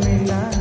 to me now.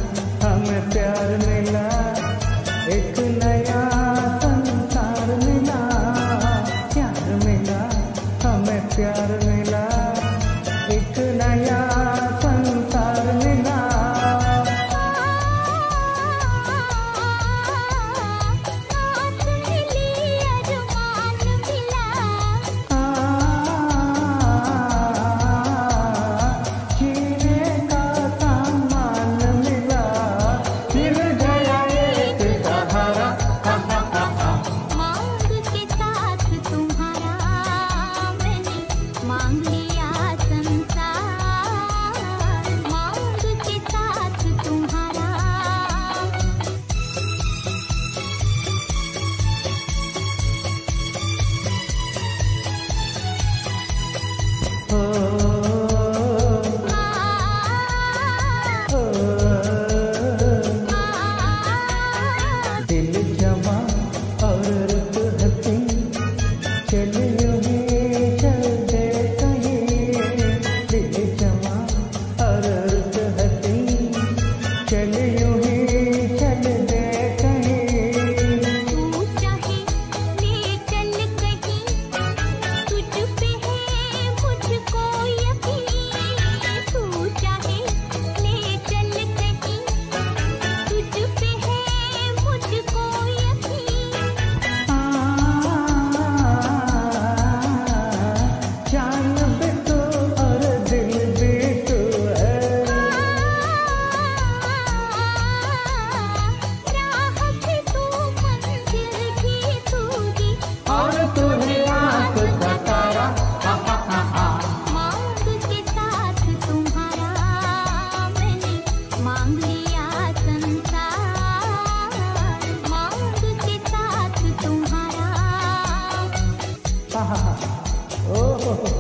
oh.